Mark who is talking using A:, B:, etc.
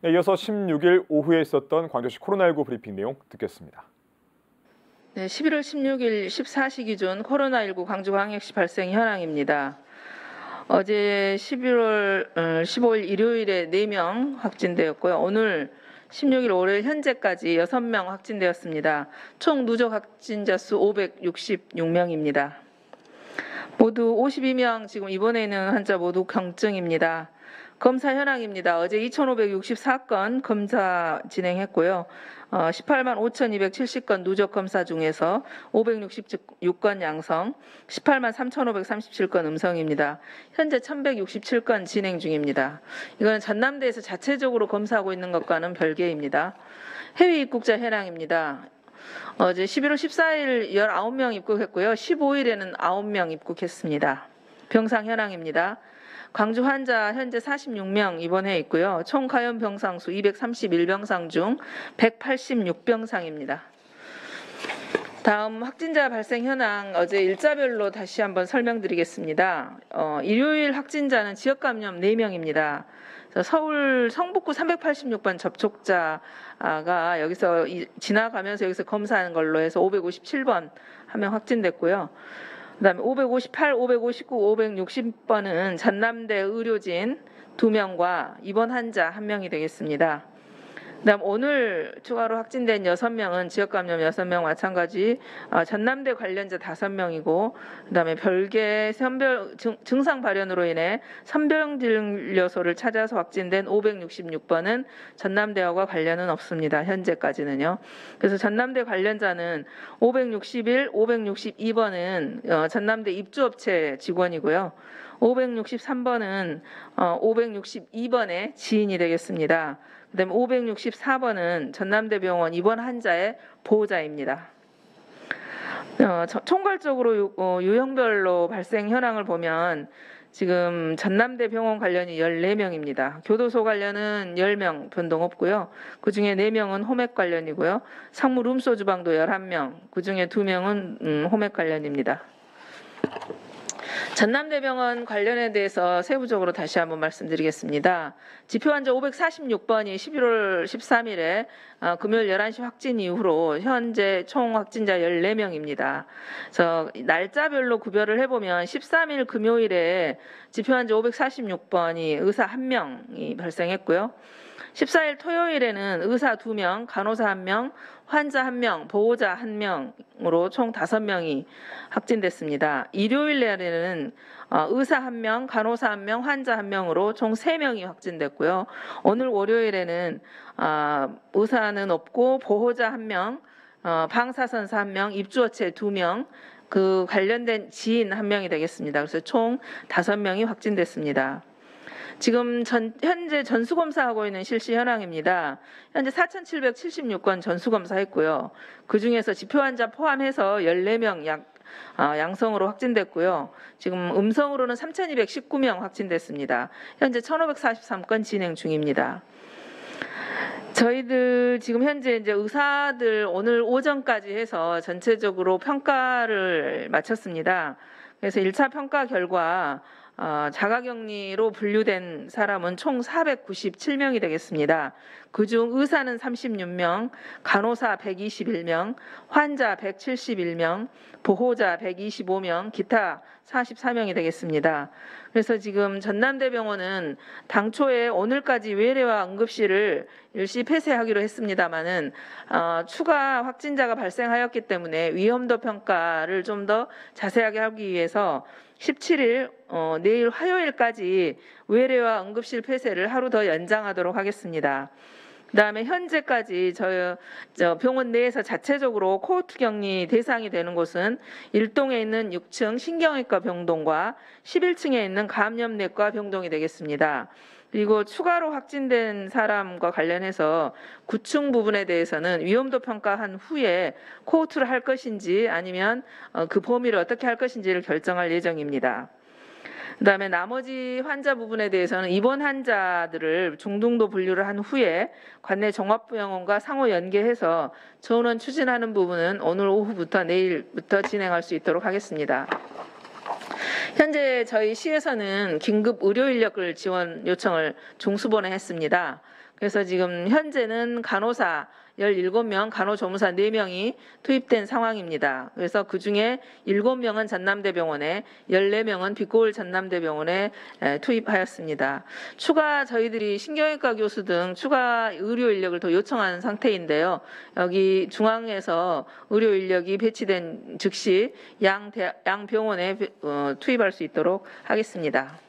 A: 네, 이어서 16일 오후에 있었던 광주시 코로나19 브리핑 내용 듣겠습니다.
B: 네, 11월 16일 14시 기준 코로나19 광주 광역시 발생 현황입니다. 어제 11월 15일 일요일에 4명 확진되었고요. 오늘 16일 월요일 현재까지 6명 확진되었습니다. 총 누적 확진자 수 566명입니다. 모두 52명 지금 있는 환자 모두 경증입니다. 검사 현황입니다. 어제 2,564건 검사 진행했고요. 어, 18만 5,270건 누적 검사 중에서 566건 양성, 18만 3,537건 음성입니다. 현재 1,167건 진행 중입니다. 이거는 전남대에서 자체적으로 검사하고 있는 것과는 별개입니다. 해외 입국자 현황입니다. 어제 11월 14일 19명 입국했고요. 15일에는 9명 입국했습니다. 병상 현황입니다. 광주 환자 현재 46명 입원해 있고요. 총 가연 병상 수 231병상 중 186병상입니다. 다음 확진자 발생 현황 어제 일자별로 다시 한번 설명드리겠습니다. 어, 일요일 확진자는 지역 감염 4명입니다. 서울 성북구 386번 접촉자가 여기서 지나가면서 여기서 검사하는 걸로 해서 557번 한 명 확진됐고요. 그다음에 558, 559, 560번은 전남대 의료진 2명과 입원 환자 1명이 되겠습니다. 그다음 오늘 추가로 확진된 6명은 지역 감염 6명 마찬가지 어, 전남대 관련자 5명이고 그다음에 별개 선별 증, 상 발현으로 인해 선병 진료소를 찾아서 확진된 566번은 전남대와 관련은 없습니다. 현재까지는요. 그래서 전남대 관련자는 561, 562번은 어, 전남대 입주업체 직원이고요. 563번은 어, 562번의 지인이 되겠습니다. 그다음에 564번은 전남대병원 입원 환자의 보호자입니다. 어, 총괄적으로 유, 어, 유형별로 발생 현황을 보면 지금 전남대 병원 관련이 14명입니다. 교도소 관련은 10명 변동 없고요. 그 중에 4명은 호맥 관련이고요. 상무 룸소 주방도 11명, 그 중에 2명은 음, 호맥 관련입니다. 전남대병원 관련에 대해서 세부적으로 다시 한번 말씀드리겠습니다. 지표 환자 546번이 11월 13일에 어, 금요일 11시 확진 이후로 현재 총 확진자 14명입니다. 그래서 날짜별로 구별을 해보면 13일 금요일에 지표 환자 546번이 의사 1명이 발생했고요. 14일 토요일에는 의사 2명, 간호사 1명, 환자 1명, 보호자 1명으로 총 5명이 확진됐습니다. 일요일 날에는 어, 의사 1명, 간호사 1명, 환자 1명으로 총 3명이 확진됐고요. 오늘 월요일에는 어, 의사는 없고 보호자 1명, 어, 방사선사 1명, 입주업체 2명, 그 관련된 지인 1명이 되겠습니다. 그래서 총 5명이 확진됐습니다. 지금 전, 현재 전수검사하고 있는 실시 현황입니다. 현재 4,776건 전수검사했고요. 그 중에서 지표 환자 포함해서 14명 약 아, 양성으로 확진됐고요. 지금 음성으로는 3,219명 확진됐습니다. 현재 1,543건 진행 중입니다. 저희들 지금 현재 이제 의사들 오늘 오전까지 해서 전체적으로 평가를 마쳤습니다. 그래서 1차 평가 결과 어, 자가격리로 분류된 사람은 총 497명이 되겠습니다. 그중 의사는 36명, 간호사 121명, 환자 171명, 보호자 125명, 기타 44명이 되겠습니다. 그래서 지금 전남대병원은 당초에 오늘까지 외래와 응급실을 일시 폐쇄하기로 했습니다마는 어, 추가 확진자가 발생하였기 때문에 위험도 평가를 좀 더 자세하게 하기 위해서 17일 어, 내일 화요일까지 외래와 응급실 폐쇄를 하루 더 연장하도록 하겠습니다. 그다음에 현재까지 저, 저 병원 내에서 자체적으로 코호트 격리 대상이 되는 곳은 1동에 있는 6층 신경외과 병동과 11층에 있는 감염내과 병동이 되겠습니다. 그리고 추가로 확진된 사람과 관련해서 9층 부분에 대해서는 위험도 평가한 후에 코호트를 할 것인지 아니면 어, 그 범위를 어떻게 할 것인지를 결정할 예정입니다. 그다음에 나머지 환자 부분에 대해서는 입원 환자들을 중등도 분류를 한 후에 관내 종합부병원과 상호 연계해서 전원 추진하는 부분은 오늘 오후부터 내일부터 진행할 수 있도록 하겠습니다. 현재 저희 시에서는 긴급 의료 인력을 지원 요청을 중수본에 했습니다. 그래서 지금 현재는 간호사 17명, 간호조무사 4명이 투입된 상황입니다. 그래서 그 중에 7명은 전남대병원에 14명은 빛고울 전남대병원에 에, 투입하였습니다. 추가 저희들이 신경외과 교수 등 추가 의료 인력을 더 요청한 상태인데요. 여기 중앙에서 의료 인력이 배치된 즉시 양, 대, 양 병원에 어, 투입할 수 있도록 하겠습니다.